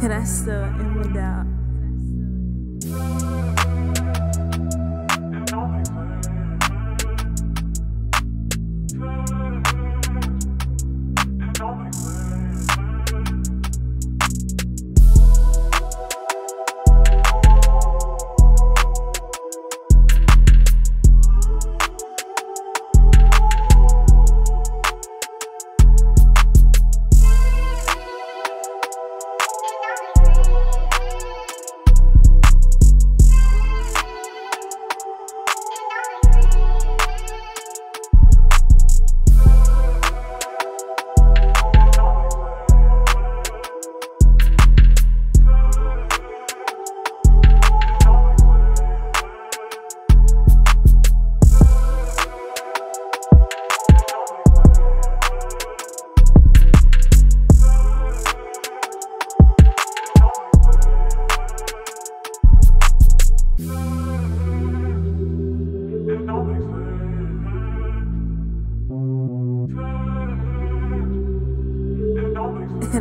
That's the in without.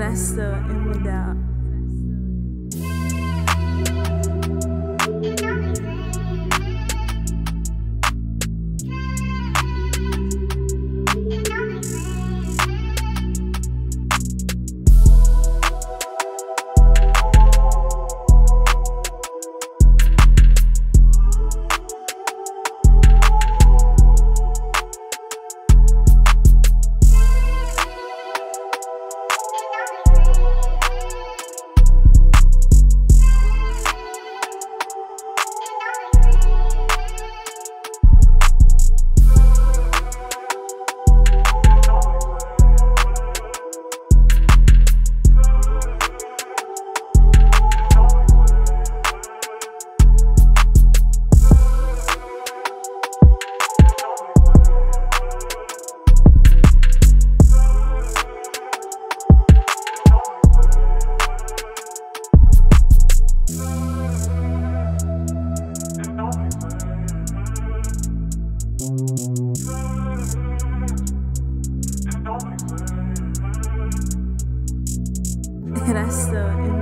The in without. and I still